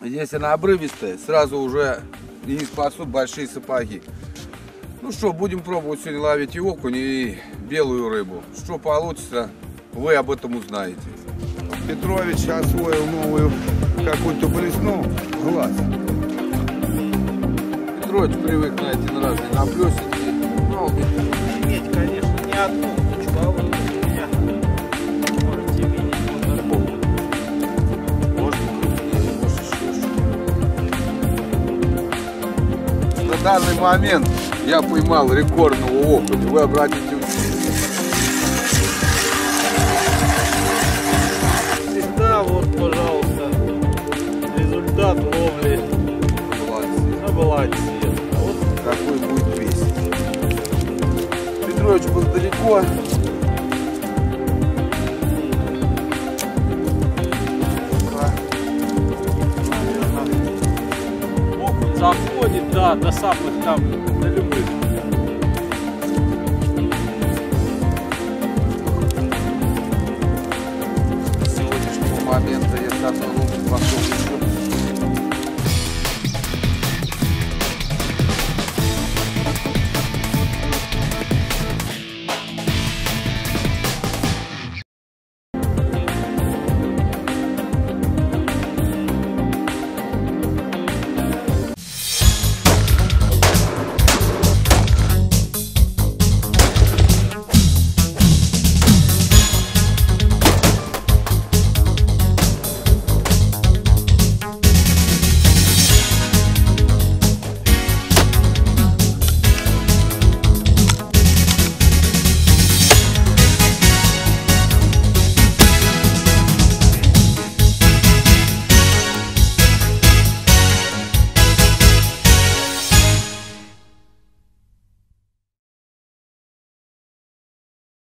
Если она обрывистая, сразу уже не спасут большие сапоги. Ну что, будем пробовать сегодня ловить и окунь, и белую рыбу. Что получится, вы об этом узнаете. Петрович освоил новую какую-то блесну глаз. Петрович привык на эти на разные наплесики. Ну, Иметь, конечно, не одну данный момент я поймал рекордного окуня. Вы обратите внимание. Всегда вот, пожалуйста, результат ловли на балансе. Вот Какой будет весить. Петрович был далеко. Заходит, да, до самых там,